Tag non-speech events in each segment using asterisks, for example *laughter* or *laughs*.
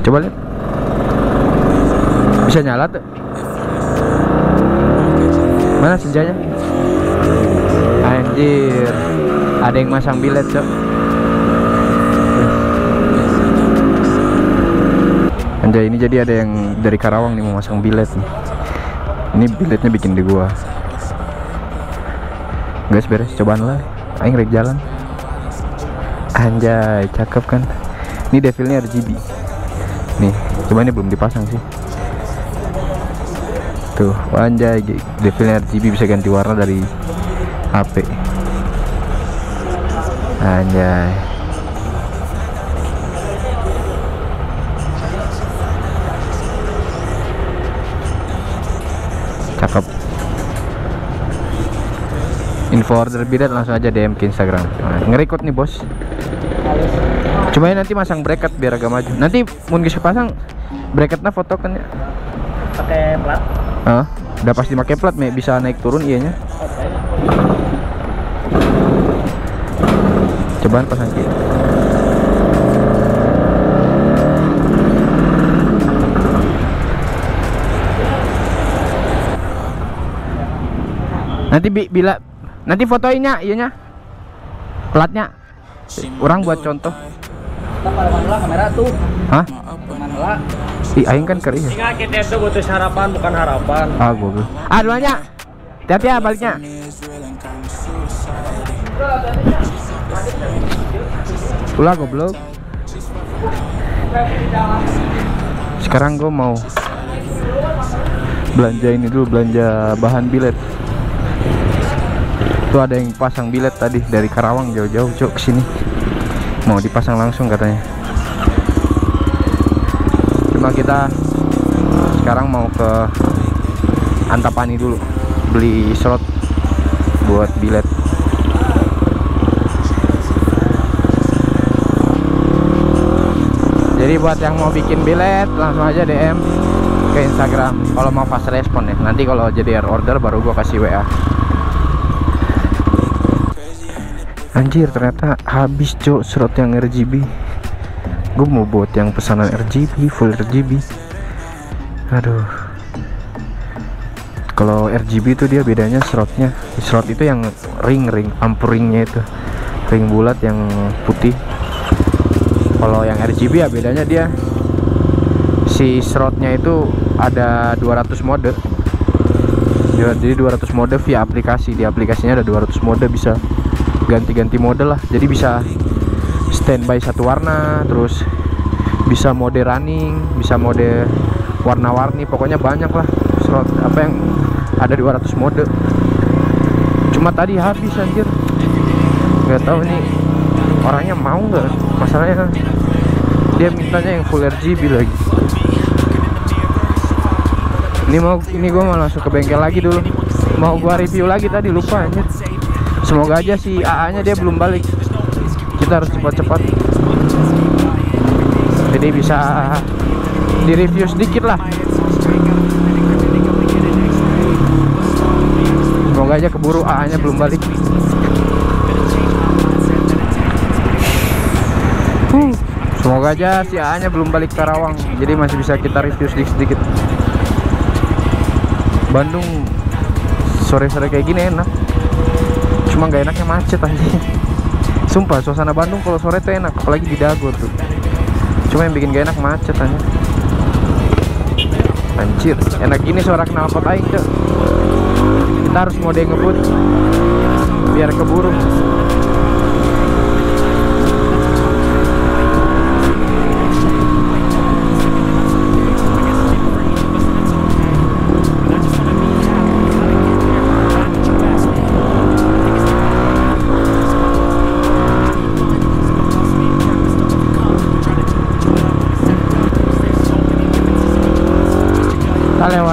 coba lihat. Bisa nyala tuh. Mana senjanya? Anjir. Ada yang masang bilet cok. Anjay ini jadi ada yang dari Karawang nih mau masang bilet nih. Ini biletnya bikin di gua. Guys beres cobaan lah. Aing rek jalan. Anjay cakep kan ini devilnya RGB nih coba ini belum dipasang sih. Tuh anjay devilnya RGB bisa ganti warna dari HP anjay. Cakep. Info order bidet langsung aja DM ke Instagram. Nah, ngerekod nih bos cuma nanti masang bracket biar agak maju. Nanti mungkin bisa pasang bracketnya foto kan ya. Pakai plat? Ah udah pasti pakai plat me bisa naik turun ianya cobaan pasang kiri nanti bi bila nanti fotoinnya iya nya. Platnya. Orang buat contoh kita pada mana kamera tuh. Hah? Mana lah ih aing kan kering ya. Ingat kita itu butuh harapan bukan harapan. Ah gua ah duanya hati-hati ya baliknya. Ulah goblok. Sekarang gue mau belanja ini dulu belanja bahan bilet. Tuh ada yang pasang bilet tadi dari Karawang jauh-jauh cok ke sini mau dipasang langsung katanya. Cuma kita sekarang mau ke Antapani dulu beli slot buat bilet. Jadi buat yang mau bikin bilet langsung aja DM ke Instagram. Kalau mau fast respon ya nanti kalau jadi order baru gua kasih WA anjir ternyata habis cok slot yang RGB gue mau buat yang pesanan RGB full RGB aduh. Kalau RGB itu dia bedanya slotnya slot itu yang ring ring lampu ringnya itu. Ring bulat yang putih. Kalau yang RGB ya bedanya dia si slotnya itu ada 200 mode. Jadi 200 mode via aplikasi. Di aplikasinya ada 200 mode bisa ganti-ganti mode lah. Jadi bisa standby satu warna terus bisa mode running bisa mode warna-warni pokoknya banyak lah. Slot apa yang ada 200 mode. Cuma tadi habis anjir. Nggak tahu nih orangnya mau nggak. Masalahnya dia mintanya yang full RGB lagi. Ini mau ini gue mau langsung ke bengkel lagi dulu. Mau gua review lagi tadi lupa anjir semoga aja si AA nya dia belum balik. Kita harus cepat-cepat. Jadi bisa di review sedikit lah. Semoga aja keburu AA nya belum balik. Semoga aja si AA nya belum balik Karawang jadi masih bisa kita review sedikit-sedikit. Bandung sore-sore kayak gini enak cuma nggak enaknya macet aja sumpah suasana Bandung kalau sore tuh enak apalagi di Dago tuh. Cuma yang bikin gak enak macet aja anjir enak gini suara knalpot aing kita harus mode ngebut biar keburu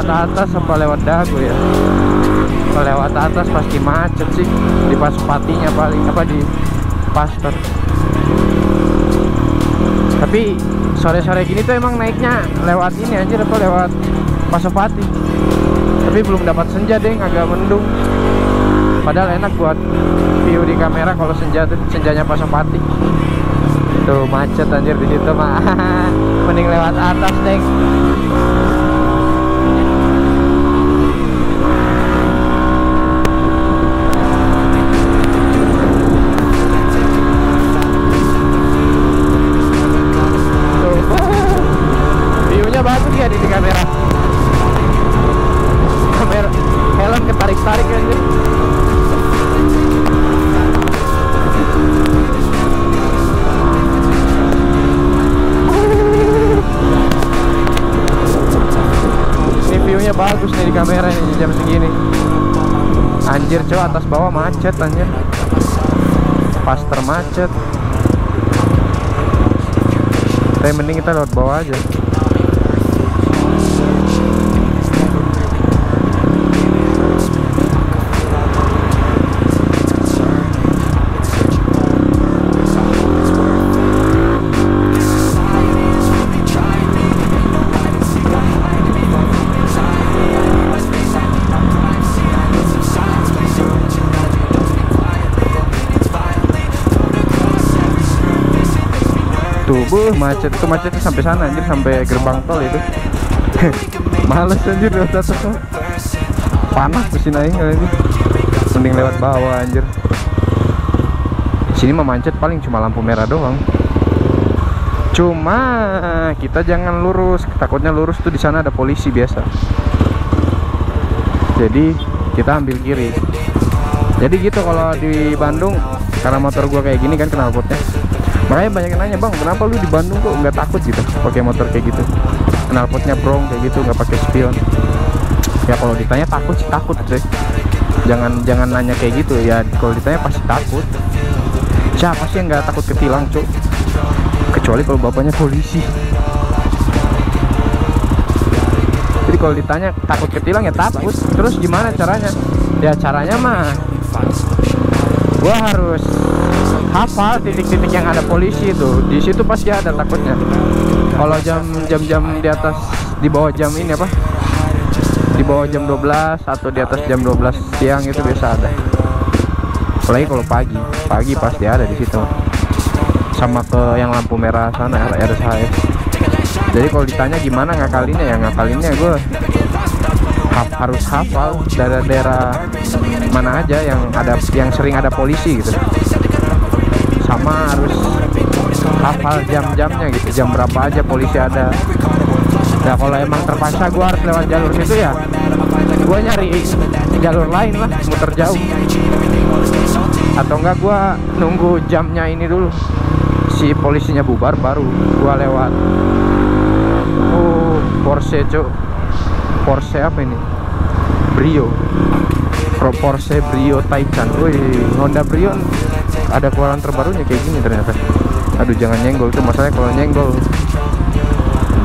lewat atas apa lewat dagu ya? Kalau lewat atas pasti macet sih di paspatinya paling apa di pastor tapi sore-sore gini tuh emang naiknya lewat ini aja apa lewat pasopati tapi belum dapat senja deh agak mendung. Padahal enak buat view di kamera kalau senja tuh senjanya pasopati tuh macet anjir di situ mah *laughs* mending lewat atas deng atas bawah macet anjir. Pas termacet tapi mending kita lewat bawah aja buh macet. Itu macetnya sampai sana anjir sampai gerbang tol itu. *laughs* Males anjir lewat atas panas mesin aing ini mending lewat bawah anjir. Sini mah macet paling cuma lampu merah doang. Cuma kita jangan lurus. Takutnya lurus tuh di sana ada polisi biasa. Jadi kita ambil kiri. Jadi gitu kalau di Bandung karena motor gua kayak gini kan knalpotnya makanya banyak yang nanya bang kenapa lu di Bandung kok nggak takut gitu pakai motor kayak gitu? Knalpotnya brong kayak gitu nggak pakai spion. Ya kalau ditanya takut sih takut sih jangan jangan nanya kayak gitu. Ya kalau ditanya pasti takut. Siapa sih yang nggak takut ketilang cuk? Kecuali kalau bapaknya polisi. Jadi kalau ditanya takut ketilang ya takut. Terus gimana caranya? Ya caranya mah gua harus hafal titik-titik yang ada polisi itu. Di situ pasti ada takutnya. Kalau jam jam-jam di atas di bawah jam ini apa? Di bawah jam 12 atau di atas jam 12 siang itu biasa ada. Apalagi kalau pagi. Pagi pasti ada di situ. Sama ke yang lampu merah sana RSHF jadi kalau ditanya gimana ngakalinnya ya ngakalinnya gue ha- harus hafal daerah-daerah mana aja yang ada yang sering ada polisi gitu sama harus hafal jam-jamnya gitu. Jam berapa aja polisi ada. Nah kalau emang terpaksa gue harus lewat jalur situ ya. Gue nyari jalur lain lah muter jauh. Atau enggak gue nunggu jamnya ini dulu. Si polisinya bubar baru gue lewat. Oh Porsche cuk. Porsche apa ini? Brio. Pro Porsche Brio Taycan. Wih Honda Brio ada keluaran terbarunya kayak gini ternyata. Aduh jangan nyenggol tuh masalahnya kalau nyenggol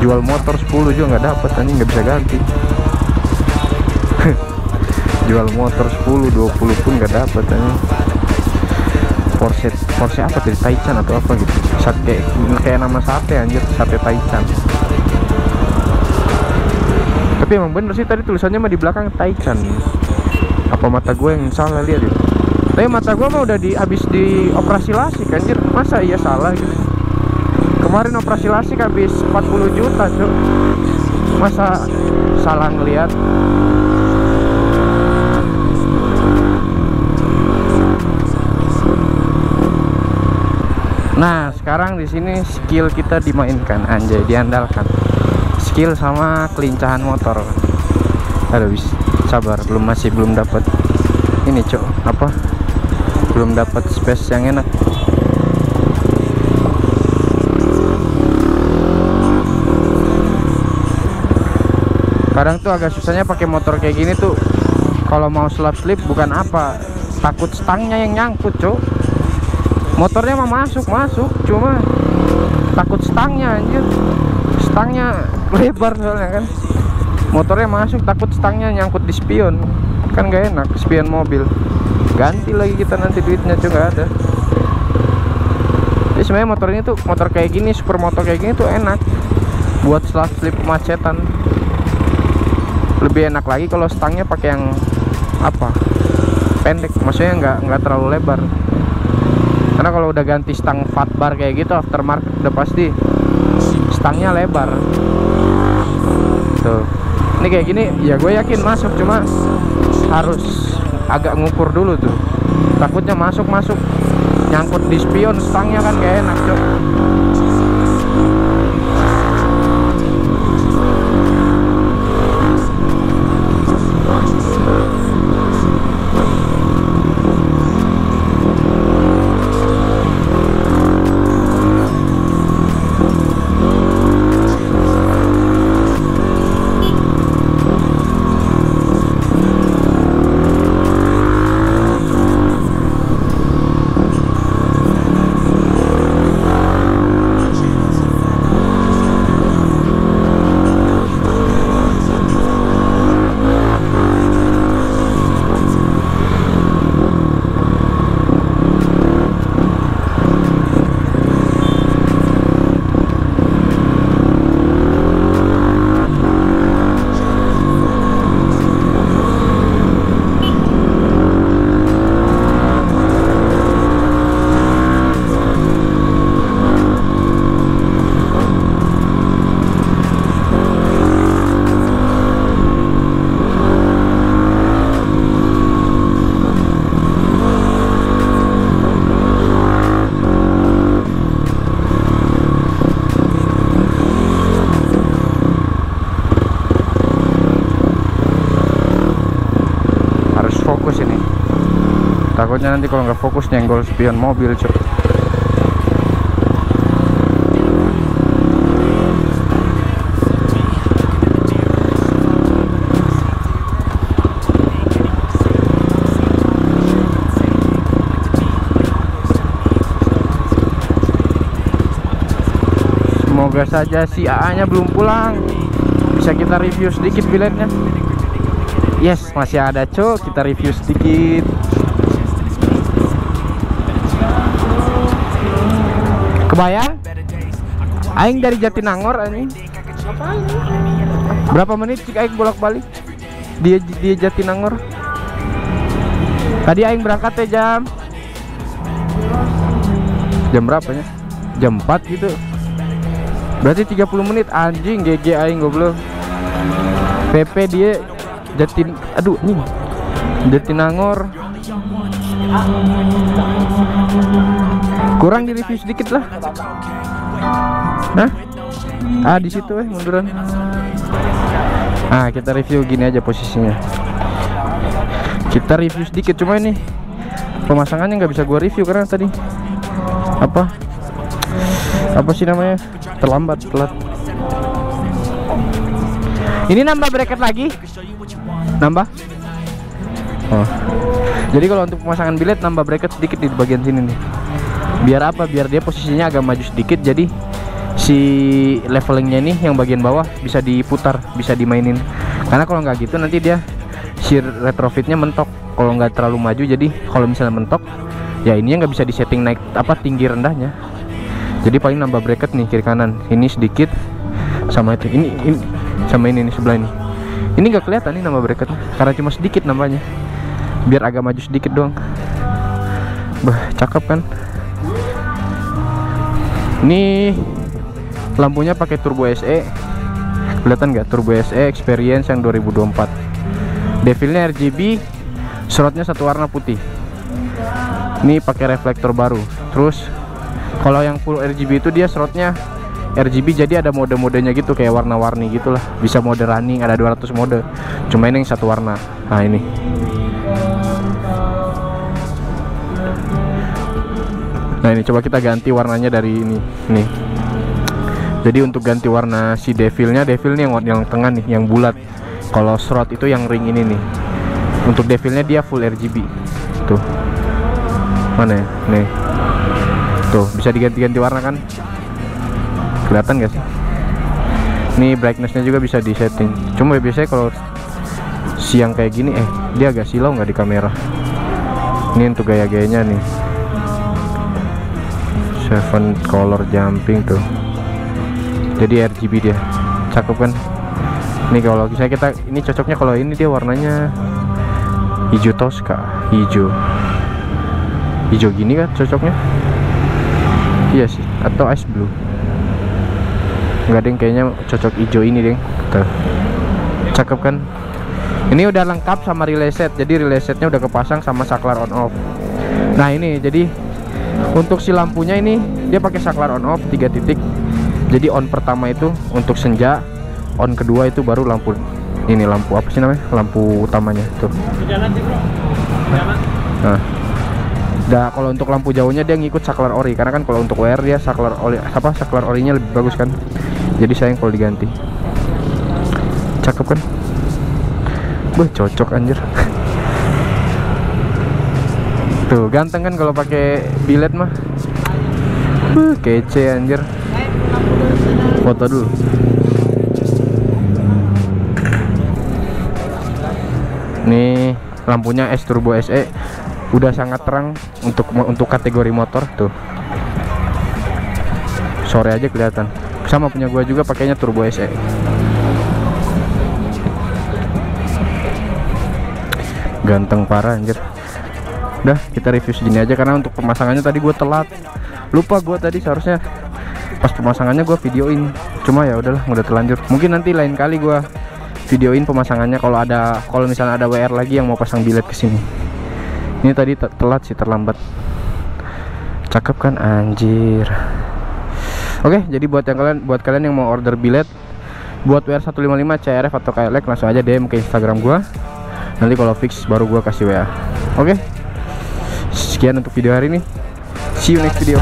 jual motor 10 juga nggak dapat anjing nggak bisa ganti. *laughs* Jual motor 10 20 pun nggak dapat anjing. Porsche Porsche apa dari Taycan atau apa gitu? Sate kayak nama sate anjir sate Taycan. Tapi emang bener sih tadi tulisannya mah di belakang Taycan. Apa mata gue yang salah lihat itu tapi mata gue mah udah di habis di operasi lasik anjir masa iya salah gitu kemarin operasi lasik habis 40 juta cuy masa salah ngelihat Nah, sekarang di sini skill kita dimainkan, anjay, diandalkan. Skill sama kelincahan motor. Aduh, sabar, belum masih belum dapat ini, Cok. Apa? Belum dapat space yang enak. Kadang tuh agak susahnya pakai motor kayak gini tuh. Kalau mau slap slip bukan apa, takut stangnya yang nyangkut, Cok motornya mah masuk masuk cuma takut stangnya anjir. Stangnya lebar soalnya kan. Motornya masuk takut stangnya nyangkut di spion. Kan gak enak spion mobil ganti lagi kita nanti duitnya nggak ada. Jadi sebenarnya motor ini tuh motor kayak gini super motor kayak gini tuh enak. Buat slap slip kemacetan. Lebih enak lagi kalau stangnya pakai yang apa? Pendek maksudnya nggak nggak terlalu lebar. Karena kalau udah ganti stang fat bar kayak gitu aftermarket udah pasti stangnya lebar. Tuh. Ini kayak gini ya gue yakin masuk cuma harus agak ngukur dulu tuh. Takutnya masuk masuk nyangkut di spion stangnya kan kayak enak cok harus fokus ini takutnya nanti kalau nggak fokus nyenggol spion mobil cok semoga saja si AA nya belum pulang bisa kita review sedikit biletnya Yes, masih ada cok. Kita review sedikit. Kebayang? Aing dari Jatinangor anjing. Berapa menit cik aing bolak-balik? Dia dia Jatinangor. Tadi aing berangkat ya jam Jam berapa ya? Jam 4 gitu. Berarti 30 menit anjing GG aing goblok. PP dia Jatin aduh nih Jatinangor kurang di review sedikit lah. Hah? ah di situ eh munduran. Ah kita review gini aja posisinya. Kita review sedikit cuma ini pemasangannya nggak bisa gua review karena tadi apa? Apa sih namanya? Terlambat telat. Ini nambah bracket lagi. Nambah? Oh. Jadi kalau untuk pemasangan bilet nambah bracket sedikit di bagian sini nih biar apa? Biar dia posisinya agak maju sedikit jadi si levelingnya ini yang bagian bawah bisa diputar bisa dimainin. Karena kalau nggak gitu nanti dia si retrofitnya mentok. Kalau nggak terlalu maju jadi kalau misalnya mentok ya ini nggak bisa disetting naik apa tinggi rendahnya. Jadi paling nambah bracket nih kiri kanan. Ini sedikit sama itu. Ini, ini sama ini nih sebelah ini. Ini nggak kelihatan nih nambah bracket karena cuma sedikit nambahnya. Biar agak maju sedikit doang. Bah cakep kan ini lampunya pakai turbo SE kelihatan nggak? Turbo SE experience yang 2024 devilnya RGB slotnya satu warna putih. Ini pakai reflektor baru. Terus kalau yang full RGB itu dia slotnya RGB jadi ada mode-modenya gitu kayak warna-warni gitulah. Bisa mode running ada 200 mode. Cuma ini yang satu warna. Nah ini nah ini coba kita ganti warnanya dari ini nih. Jadi untuk ganti warna si devilnya devil nih yang yang tengah nih yang bulat. Kalau slot itu yang ring ini nih. Untuk devilnya dia full RGB tuh. Mana ya? Nih. Tuh bisa diganti-ganti warna kan? Kelihatan gak sih? Ini brightnessnya juga bisa disetting. Cuma biasanya kalau siang kayak gini eh dia agak silau nggak di kamera. Ini untuk gaya-gayanya nih seven color jumping tuh. Jadi RGB dia. Cakep kan? Ini kalau misalnya kita ini cocoknya kalau ini dia warnanya hijau Tosca hijau. Hijau gini kan cocoknya? Iya sih. Atau ice blue. Enggak deng. Kayaknya cocok hijau ini deng. Tuh. Cakep kan? Ini udah lengkap sama relay set. Jadi relay setnya udah kepasang sama saklar on off. Nah ini. Jadi untuk si lampunya ini dia pakai saklar on off tiga titik jadi on pertama itu untuk senja on kedua itu baru lampu ini lampu apa sih namanya lampu utamanya tuh nah Nah, kalau untuk lampu jauhnya dia ngikut saklar ori karena kan kalau untuk WR dia saklar ori apa saklar orinya lebih bagus kan. Jadi sayang kalau diganti. Cakep kan? Wah, cocok anjir. *laughs* Tuh, ganteng kan kalau pakai bilet mah. Wuh, kece anjir. Foto dulu. Nih lampunya S Turbo SE udah sangat terang untuk untuk kategori motor tuh. Sore aja kelihatan. Sama punya gua juga pakainya Turbo SE. Ganteng parah anjir. Udah, kita review segini aja karena untuk pemasangannya tadi gua telat. Lupa gua tadi seharusnya pas pemasangannya gua videoin. Cuma ya udahlah, udah terlanjur. Mungkin nanti lain kali gua videoin pemasangannya kalau ada kalau misalnya ada WR lagi yang mau pasang bilet ke sini. Ini tadi te- telat sih terlambat. Cakep kan anjir. Oke, jadi buat yang kalian buat kalian yang mau order bilet buat WR 155 CRF atau KLX langsung aja DM ke Instagram gua. Nanti kalau fix baru gua kasih WA. Oke. Sekian untuk video hari ini. See you next video.